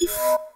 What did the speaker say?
you